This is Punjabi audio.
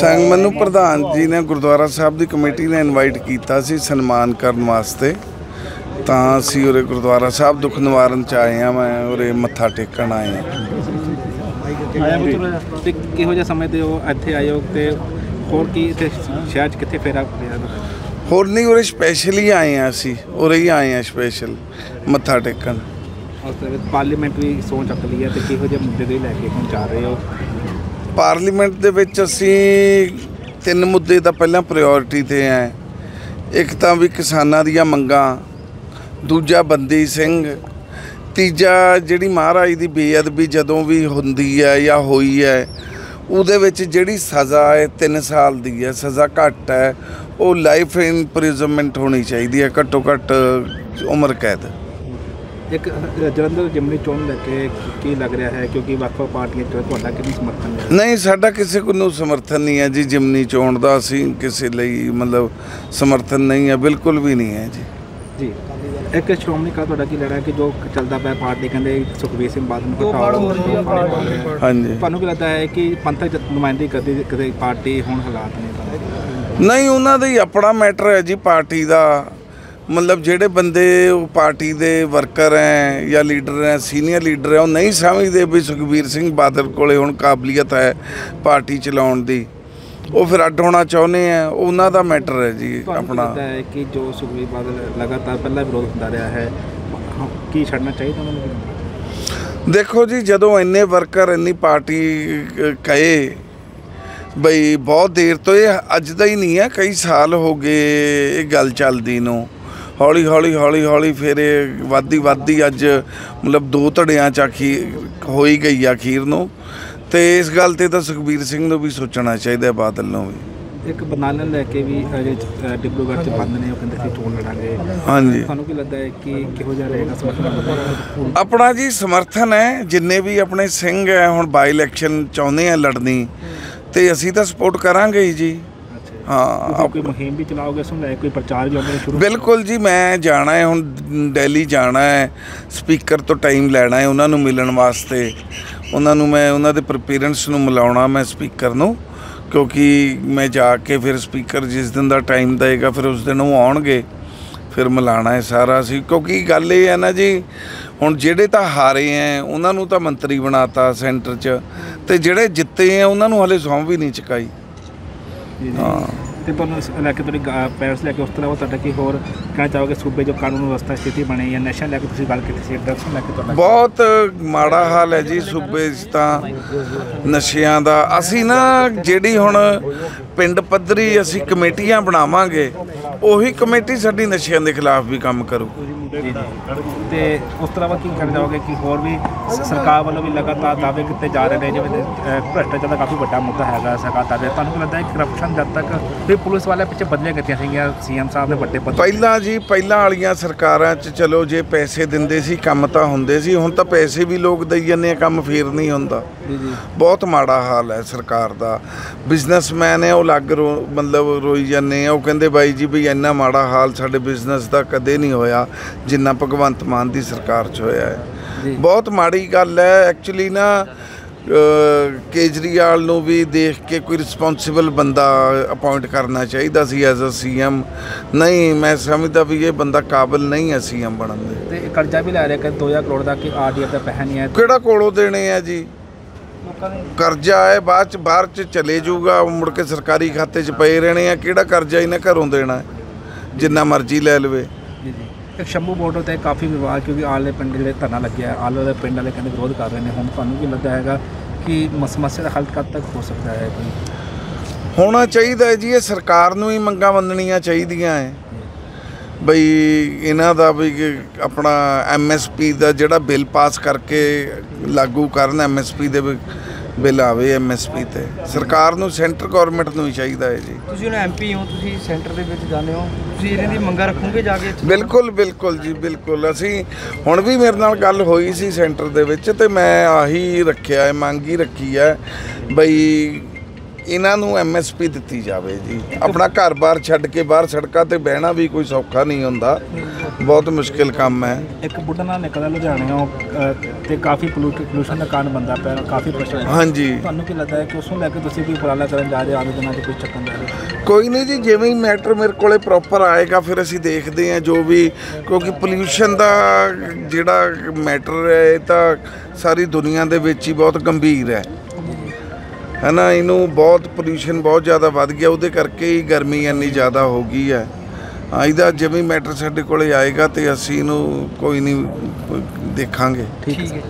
ਸੰਗ ਮੈਨੂੰ ਪ੍ਰਧਾਨ ਜੀ ਨੇ ਗੁਰਦੁਆਰਾ ਸਾਹਿਬ ਦੀ ਕਮੇਟੀ ਨੇ ਇਨਵਾਈਟ ਕੀਤਾ ਸੀ ਸਨਮਾਨ ਕਰਨ ਵਾਸਤੇ। ਤਾਂ ਅਸੀਂ ਉਰੇ ਗੁਰਦੁਆਰਾ ਸਾਹਿਬ ਦੁੱਖ ਨਿਵਾਰਨ ਚ ਆਏ ਆ ਮੈਂ ਉਰੇ ਮੱਥਾ ਟੇਕਣ ਆਏ ਆ ਤੇ ਕਿਹੋ ਜਿਹਾ ਇੱਥੇ ਆਏ ਹੋ ਤੇ ਹੋਰ ਕੀ ਇੱਥੇ ਸ਼ਹਿਰ 'ਚ ਕਿੱਥੇ ਫੇਰਾ ਪਿਆ? ਤੁਹਾਡਾ? ਹੋਰ ਨਹੀਂ ਉਰੇ ਸਪੈਸ਼ਲੀ ਆਏ ਆ ਅਸੀਂ ਉਰੇ ਹੀ ਆਏ ਆ ਸਪੈਸ਼ਲ ਮੱਥਾ ਟੇਕਣ। ਉਸ ਦੇ ਵਿੱਚ ਪਾਰਲੀਮੈਂਟ ਵੀ ਸੋਚ ਚੱਕ ਲਈ ਹੈ ਤੇ ਕਿਹੋ ਜਿਹੇ ਮੁੱਦੇ ਦੇ ਲੈ ਕੇ ਹੁਣ ਜਾ ਰਹੇ ਹੋ? ਪਾਰਲੀਮੈਂਟ ਦੇ ਵਿੱਚ ਅਸੀਂ ਤਿੰਨ ਮੁੱਦੇ ਦਾ ਪਹਿਲਾਂ ਪ੍ਰਾਇੋਰਟੀ ਤੇ ਹੈ ਇੱਕ ਤਾਂ ਵੀ ਕਿਸਾਨਾਂ ਦੀਆਂ ਮੰਗਾਂ, ਦੂਜਾ ਬੰਦੀ ਸਿੰਘ, ਤੀਜਾ ਜਿਹੜੀ ਮਹਾਰਾਜ ਦੀ ਬੇਅਦਬੀ ਜਦੋਂ ਵੀ ਹੁੰਦੀ ਹੈ ਜਾਂ ਹੋਈ ਹੈ, ਉਹਦੇ ਵਿੱਚ ਜਿਹੜੀ ਸਜ਼ਾ ਹੈ 3 ਸਾਲ ਦੀ ਹੈ, ਸਜ਼ਾ ਘੱਟ ਹੈ, ਉਹ ਲਾਈਫ ਇੰਪ੍ਰਿਜ਼ਨਮੈਂਟ ਹੋਣੀ ਚਾਹੀਦੀ ਹੈ, ਘੱਟੋ ਘੱਟ ਉਮਰ ਕੈਦ। ਇੱਕ ਜਲੰਧਰ ਜਿਮਨੀ ਚੋਣ ਲੈ ਕੇ ਕੀ ਲੱਗ ਰਿਹਾ ਹੈ? ਕਿਉਂਕਿ ਵੱਖ-ਵੱਖ ਪਾਰਟੀਆਂ 'ਚ ਤੁਹਾਡਾ ਕਿੰਨੀ ਸਮਰਥਨ ਹੈ? ਨਹੀਂ ਸਾਡਾ ਕਿਸੇ ਕੋਲ ਨੂੰ ਸਮਰਥਨ ਨਹੀਂ ਹੈ ਜੀ ਜਿਮਨੀ ਚੋਣ ਦਾ। ਅਸੀਂ ਕਿਸੇ ਲਈ ਮਤਲਬ ਸਮਰਥਨ ਨਹੀਂ ਹੈ ਬਿਲਕੁਲ ਵੀ ਨਹੀਂ ਹੈ ਜੀ। ਜੀ। ਇੱਕ ਸ਼੍ਰੋਮਣੀ ਕਾ ਤੁਹਾਡਾ ਕੀ ਲੜਾ ਹੈ ਕਿ ਜੋ ਚੱਲਦਾ ਪਿਆ ਪਾਰਟੀ ਕਹਿੰਦੇ ਸੁਖਬੀਰ ਸਿੰਘ ਬਾਦਲ ਨੂੰ ਹਟਾਓ। ਹਾਂਜੀ। ਤੁਹਾਨੂੰ ਕੀ ਲੱਗਦਾ ਹੈ ਕਿ ਪੰਥਕ ਨੁਮਾਇੰਦਗੀ ਕਰਦੀ ਕਦੇ ਪਾਰਟੀ ਹੁਣ ਹਾਲਾਤ ਨੇ? ਤਾਂ ਨਹੀਂ ਉਹਨਾਂ ਦਾ ਹੀ ਆਪਣਾ ਮੈਟਰ ਹੈ ਜੀ ਪਾਰਟੀ ਦਾ। ਮਤਲਬ ਜਿਹੜੇ ਬੰਦੇ ਉਹ ਪਾਰਟੀ ਦੇ ਵਰਕਰ ਹੈ ਜਾਂ ਲੀਡਰ ਹੈ ਸੀਨੀਅਰ ਲੀਡਰ ਹੈ ਉਹ ਨਹੀਂ ਸਮਝਦੇ ਵੀ ਸੁਖਬੀਰ ਸਿੰਘ ਬਾਦਲ ਕੋਲੇ ਹੁਣ ਕਾਬਲੀਅਤ ਹੈ ਪਾਰਟੀ ਚਲਾਉਣ ਦੀ। ਉਹ ਫਿਰ ਅੱਡ ਹੋਣਾ ਚਾਹੁੰਦੇ ਆ ਉਹਨਾਂ ਦਾ ਮੈਟਰ ਹੈ ਜੀ ਆਪਣਾ। ਹੈ ਕਿ ਜੋ ਸੁਖਬੀਰ ਬਾਦਲ ਲਗਾਤਾਰ ਪਹਿਲਾਂ ਵਿਰੋਧ ਹੁੰਦਾ ਰਿਹਾ ਹੈ ਕੀ ਛੱਡਣਾ ਚਾਹੀਦਾ ਉਹਨਾਂ ਨੂੰ? ਦੇਖੋ ਜੀ ਜਦੋਂ ਇੰਨੇ ਵਰਕਰ ਇੰਨੀ ਪਾਰਟੀ ਕਹੇ ਬਈ ਬਹੁਤ ਦੇਰ ਤੋਂ ਇਹ ਅੱਜ ਦਾ ਹੀ ਨਹੀਂ ਹੈ ਕਈ ਸਾਲ ਹੋ ਗਏ ਇਹ ਗੱਲ ਚੱਲਦੀ ਨੂੰ। ਹੌਲੀ ਹੌਲੀ ਹੌਲੀ ਹੌਲੀ ਫਿਰ ਇਹ ਵੱਧਦੀ ਵੱਧਦੀ ਅੱਜ ਮਤਲਬ ਦੋ ਧੜਿਆਂ ਚ ਆਖੀ ਹੋਈ ਗਈ ਆ ਅਖੀਰ ਨੂੰ। ਤੇ ਇਸ ਗੱਲ ਤੇ ਤਾਂ ਸੁਖਬੀਰ ਸਿੰਘ ਨੂੰ ਵੀ ਸੋਚਣਾ ਚਾਹੀਦਾ ਬਾਦਲ ਨੂੰ ਵੀ। ਇੱਕ ਬਨਾਨਾ ਲੈ ਕੇ ਵੀ ਡਿਬਰੂਗੜ੍ਹ ਚ ਬੰਦ ਨੇ ਉਹ ਕਹਿੰਦੇ ਸੀ ਚੋਣ ਲੜਾਂਗੇ। ਹਾਂਜੀ। ਤੁਹਾਨੂੰ ਕੀ ਲੱਗਦਾ ਹੈ ਕਿ ਕਿਹੋ ਜਿਹਾ ਰਹੇਗਾ ਸਮਰਥਨ? ਆਪਣਾ ਜੀ ਸਮਰਥਨ ਹੈ ਜਿੰਨੇ ਵੀ ਆਪਣੇ ਸਿੰਘ ਹੈ ਹੁਣ ਬਾਈ ਇਲੈਕਸ਼ਨ ਚਾਹੁੰਦੇ ਆ ਲੜਨੀ ਤੇ ਅਸੀਂ ਤਾਂ ਸਪੋਰਟ ਕਰਾਂਗੇ ਜੀ। ਹਾਂ ਕੋਈ ਮੁਹਿੰਮ ਵੀ ਚਲਾਓਗੇ ਸੁਣ ਲੈ ਕੋਈ ਪ੍ਰਚਾਰ ਵੀ ਉਹਨੇ ਸ਼ੁਰੂ ਬਿਲਕੁਲ ਜੀ ਮੈਂ ਜਾਣਾ ਹੈ ਹੁਣ ਦਿੱਲੀ ਜਾਣਾ ਹੈ ਸਪੀਕਰ ਤੋਂ ਟਾਈਮ ਲੈਣਾ ਹੈ ਉਹਨਾਂ ਨੂੰ ਮਿਲਣ ਵਾਸਤੇ। ਉਹਨਾਂ ਨੂੰ ਮੈਂ ਉਹਨਾਂ ਦੇ ਪੇਰੈਂਟਸ ਨੂੰ ਮਿਲਾਉਣਾ ਮੈਂ ਸਪੀਕਰ ਨੂੰ ਕਿਉਂਕਿ ਮੈਂ ਜਾ ਕੇ ਫਿਰ ਸਪੀਕਰ ਜਿਸ ਦਿਨ ਦਾ ਟਾਈਮ ਦੇਗਾ ਫਿਰ ਉਸ ਦਿਨ ਉਹ ਆਉਣਗੇ ਫਿਰ ਮਿਲਾਣਾ ਹੈ ਸਾਰਾ ਸੀ ਕਿਉਂਕਿ ਗੱਲ ਇਹ ਹੈ ਨਾ ਜੀ ਹੁਣ ਜਿਹੜੇ ਤਾਂ ਹਾਰੇ ਐ ਉਹਨਾਂ ਨੂੰ ਤਾਂ ਮੰਤਰੀ ਬਣਾਤਾ ਸੈਂਟਰ 'ਚ ਤੇ ਜਿਹੜੇ ਜਿੱਤੇ ਆ ਉਹਨਾਂ ਨੂੰ ਹਲੇ ਸੌਂ ਵੀ ਨਹੀਂ ਚੁਕਾਈ। ਜੀ, ਜੀ। ਤੇ ਤੁਹਾਨੂੰ ਇਸ ਲੈ ਕੇ ਤੁਹਾਡੀ ਪੈਰਸ ਲੈ ਕੇ ਉਸ ਤੋਂ ਇਲਾਵਾ ਤੁਹਾਡਾ ਕੀ ਹੋਰ ਕਹਿਣਾ ਚਾਹੋਗੇ? ਸੂਬੇ ਜੋ ਕਾਨੂੰਨ ਵਿਵਸਥਾ ਸਥਿਤੀ ਬਣੀ ਹੈ ਨਸ਼ਾ ਲੈ ਕੇ ਤੁਸੀਂ ਗੱਲ ਕੀਤੀ ਸੀ ਡਰੱਗਸ ਲੈ ਕੇ ਤੁਹਾਡਾ ਬਹੁਤ ਮਾੜਾ ਹਾਲ ਹੈ ਜੀ ਸੂਬੇ 'ਚ ਤਾਂ ਨਸ਼ਿਆਂ ਦਾ। ਅਸੀਂ ਨਾ ਜਿਹੜੀ ਹੁਣ ਪਿੰਡ ਪੱਧਰੀ ਅਸੀਂ ਕਮੇਟੀਆਂ ਬਣਾਵਾਂਗੇ ਉਹੀ ਕਮੇਟੀ ਸਾਡੀ ਨਸ਼ਿਆਂ ਦੇ ਖਿਲਾਫ ਵੀ ਕੰਮ ਕਰੂ। ਜੀ ਜੀ ਤੇ ਉਸ ਤੋਂ ਇਲਾਵਾ ਕੀ ਕਹਿਣਾ ਚਾਹੋਗੇ ਕਿ ਹੋਰ ਵੀ ਸਰਕਾਰ ਵੱਲੋਂ ਵੀ ਲਗਾਤਾਰ ਦਾਅਵੇ ਕੀਤੇ ਜਾ ਰਹੇ ਨੇ ਜਿਵੇਂ ਭ੍ਰਿਸ਼ਟਾਚਾਰ ਦਾ ਕਾਫੀ ਵੱਡਾ ਮੁੱਦਾ ਹੈਗਾ ਸਰਕਾਰ ਦਾਅਵੇ ਤੁਹਾਨੂੰ ਕੀ ਲੱਗਦਾ ਹੈ ਕਰਪਸ਼ਨ ਜਦ ਤੱਕ ਵੀ ਪੁਲਿਸ ਵਾਲੇ ਪਿੱਛੇ ਬਦਲੀਆਂ ਕੀਤੀਆਂ ਸੀਗੀਆਂ ਸੀਐਮ ਸਾਹਿਬ ਦੇ ਵੱਡੇ ਪਹਿਲਾਂ ਜੀ ਪਹਿਲਾਂ ਵਾਲੀਆਂ ਸਰਕਾਰਾਂ 'ਚ ਚਲੋ ਜੇ ਪੈਸੇ ਦਿੰਦੇ ਸੀ ਕੰਮ ਤਾਂ ਹੁੰਦੇ ਸੀ ਹੁਣ ਤਾਂ ਪੈਸੇ ਵੀ ਲੋਕ ਦਈ ਜਾਂਦੇ ਆ ਕੰਮ ਫੇਰ ਨਹੀਂ ਹੁੰਦਾ। ਬਹੁਤ ਮਾੜਾ ਹਾਲ ਹੈ ਸਰਕਾਰ ਦਾ। ਬਿਜ਼ਨਸਮੈਨ ਹੈ ਉਹ ਲੱਗ ਰੋ ਮਤਲਬ ਰੋਈ ਜਾਂਦੇ ਆ। ਉਹ ਕਹਿੰਦੇ ਬਾਈ ਜੀ ਵੀ ਇੰਨਾ ਮਾੜਾ ਹਾਲ ਸਾਡੇ ਬਿਜ਼ਨਸ ਦਾ ਕਦੇ ਨਹੀਂ ਹੋਇਆ ਜਿੰਨਾ ਭਗਵੰਤ ਮਾਨ ਦੀ ਸਰਕਾਰ 'ਚ ਹੋਇਆ ਹੈ। ਬਹੁਤ ਮਾੜੀ ਗੱਲ ਹੈ। ਐਕਚੁਅਲੀ ਨਾ ਕੇਜਰੀਵਾਲ ਨੂੰ ਵੀ ਦੇਖ ਕੇ ਕੋਈ ਰਿਸਪੌਂਸਿਬਲ ਬੰਦਾ ਅਪਾਇੰਟ ਕਰਨਾ ਚਾਹੀਦਾ ਸੀ ਐਜ਼ ਅ ਸੀਐਮ ਨਹੀਂ ਮੈਂ ਸਮਝਦਾ ਵੀ ਇਹ ਬੰਦਾ ਕਾਬਿਲ ਨਹੀਂ ਹੈ ਸੀਐਮ ਬਣਨ ਦੇ। ਤੇ ਕਰਜ਼ਾ ਵੀ ਲੈ ਰਿਹਾ ਕਿ 2000 ਕਰੋੜ ਦਾ ਕਿ ਆਰਡੀਐਫ ਦਾ ਪੈਸਾ ਨਹੀਂ ਹੈ। ਕਿਹੜਾ ਕੋਲੋਂ ਦੇਣੇ ਆ ਜੀ? ਕਰਜ਼ਾ ਹੈ ਬਾਅਦ ਚ ਬਾਹਰ ਚ ਚਲੇ ਜਾਊਗਾ ਮੁੜ ਕੇ ਸਰਕਾਰੀ ਖਾਤੇ ਚ ਪਏ ਰਹਿਣੇ ਆ। ਕਿਹੜਾ ਕਰਜ਼ਾ ਇਹਨੇ ਘਰੋਂ ਦੇਣਾ? ਹੈ? ਜਿੰਨਾ ਮਰਜ਼ੀ ਲੈ ਲਵੇ। ਜੀ ਜੀ। ਇੱਕ ਸ਼ੰਭੂ ਬਾਰਡਰ ਤੇ ਕਾਫੀ ਵਿਵਾਦ ਕਿਉਂਕਿ ਆਲੇ ਪਿੰਡ ਜਿਹੜੇ ਧਰਨਾ ਲੱਗਿਆ ਹੈ, ਆਲੇ ਦੇ ਪਿੰਡ ਵਾਲੇ ਕਹਿੰਦੇ ਵਿਰੋਧ ਕਰ ਰਹੇ ਨੇ। ਹੁਣ ਤੁਹਾਨੂੰ ਕੀ ਲੱਗਦਾ ਹੈਗਾ ਕਿ ਮ- ਸਮੱਸਿਆ ਦਾ ਹੱਲ ਕਦ ਤੱਕ ਹੋ ਸਕਦਾ ਹੈ ਕੋਈ? ਹੋਣਾ ਚਾਹੀਦਾ ਹੈ ਜੀ ਇਹ ਸਰਕਾਰ ਨੂੰ ਹੀ ਮੰਗਾਂ ਮੰਨਣੀਆਂ ਚਾਹੀਦੀਆਂ ਹੈ। ਬਈ ਇਹਨਾਂ ਦਾ ਵੀ ਆਪਣਾ ਐਮਐਸਪੀ ਦਾ ਜਿਹੜਾ ਬਿੱਲ ਪਾਸ ਕਰਕੇ ਲਾਗੂ ਕਰਨ ਐਮਐਸਪੀ ਦੇ ਬਿੱਲ ਆਵੇ ਐਮਐਸਪੀ ਤੇ। ਸਰਕਾਰ ਨੂੰ ਸੈਂਟਰ ਗਵਰਨਮੈਂਟ ਨੂੰ ਹੀ ਚਾਹੀਦਾ ਹੈ ਜੀ। ਤੁਸੀਂ ਹੁਣ ਐਮਪੀ ਹੋ ਤੁਸੀਂ ਸੈਂਟਰ ਦੇ ਵਿੱਚ ਜਾਂਦੇ ਹੋ ਤੁਸੀਂ ਇਹਨਾਂ ਦੀ ਮੰਗਾਂ ਰੱਖੋਗੇ ਜਾ ਕੇ? ਬਿਲਕੁਲ ਬਿਲਕੁਲ ਜੀ ਬਿਲਕੁਲ। ਅਸੀਂ ਹੁਣ ਵੀ ਮੇਰੇ ਨਾਲ ਗੱਲ ਹੋਈ ਸੀ ਸੈਂਟਰ ਦੇ ਵਿੱਚ ਤੇ ਮੈਂ ਆਹੀ ਰੱਖਿਆ ਹੈ ਮੰਗ ਹੀ ਰੱਖੀ ਹੈ। ਬਈ ਇਹਨਾਂ ਨੂੰ ਐਮਐਸਪੀ ਦਿੱਤੀ ਜਾਵੇ ਜੀ। ਆਪਣਾ ਘਰ-ਬਾਰ ਛੱਡ ਕੇ ਬਾਹਰ ਸੜਕਾਂ ਤੇ ਬਹਿਣਾ ਵੀ ਕੋਈ ਸੌਖਾ ਨਹੀਂ ਹੁੰਦਾ। ਬਹੁਤ ਮੁਸ਼ਕਿਲ ਕੰਮ ਹੈ। ਇੱਕ ਬੁੱਢਾ ਨਾਲ ਨਿਕਲਦਾ ਲੁਧਿਆਣਿਓਂ ਤੇ ਕਾਫੀ ਪੋਲੂਸ਼ਨ ਦਾ ਕਾਰਨ ਬੰਦਾ ਪਿਆ ਕਾਫੀ ਪਰੇਸ਼ਾਨ ਹਾਂਜੀ। ਤੁਹਾਨੂੰ ਕੀ ਲੱਗਦਾ ਹੈ ਕਿ ਉਸ ਨੂੰ ਲੈ ਕੇ ਤੁਸੀਂ ਵੀ ਉਪਰਾਲਾ ਕਰਨ ਜਾ ਰਹੇ ਹੋ ਆਗੇ ਦਿਨਾਂ 'ਚ ਕੋਈ ਚੱਕਣ ਜਾ ਰਹੇ ਹੋ ਕੋਈ ਨਹੀਂ ਜੀ ਜਿਵੇਂ ਹੀ ਮੈਟਰ ਮੇਰੇ ਕੋਲੇ ਪ੍ਰੋਪਰ ਆਏਗਾ ਫਿਰ ਅਸੀਂ ਦੇਖਦੇ ਹਾਂ ਜੋ ਵੀ ਕਿਉਂਕਿ ਪੋਲਿਊਸ਼ਨ ਦਾ ਜਿਹੜਾ ਮੈਟਰ ਹੈ ਇਹ ਤਾਂ ਸਾਰੀ ਦੁਨੀਆ ਦੇ ਵਿੱਚ ਹੀ ਬਹੁਤ ਗੰਭੀਰ ਹੈ। ਹੈ ਨਾ ਇਹਨੂੰ ਬਹੁਤ ਪੋਲਿਊਸ਼ਨ ਬਹੁਤ ਜ਼ਿਆਦਾ ਵੱਧ ਗਿਆ, ਉਹਦੇ ਕਰਕੇ ਹੀ ਗਰਮੀ ਇੰਨੀ ਜ਼ਿਆਦਾ ਹੋ ਗਈ ਹੈ। ਇਹਦਾ ਜਿਵੇਂ ਮੈਟਰ ਸਾਡੇ ਕੋਲੇ ਆਏਗਾ ਤੇ ਅਸੀਂ ਇਹਨੂੰ ਕੋਈ ਨਹੀਂ ਦੇਖਾਂਗੇ। ਠੀਕ ਹੈ।